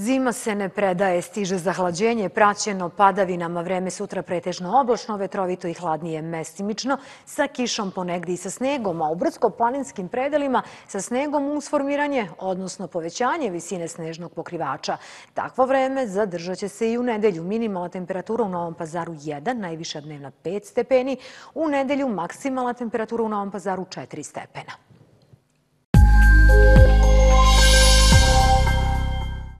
Zima se ne predaje, stiže zahlađenje, praćeno padavinama, vreme sutra pretežno oblačno, vetrovito i hladnije mestimično, sa kišom ponegdje i sa snegom, a u brdsko-planinskim predelima sa snegom uz formiranje, odnosno povećanje visine snežnog pokrivača. Takvo vreme zadržat će se i u nedelju. Minimalna temperatura u Novom pazaru 1, najviša dnevna 5 stepeni, u nedelju maksimalna temperatura u Novom pazaru 4 stepena.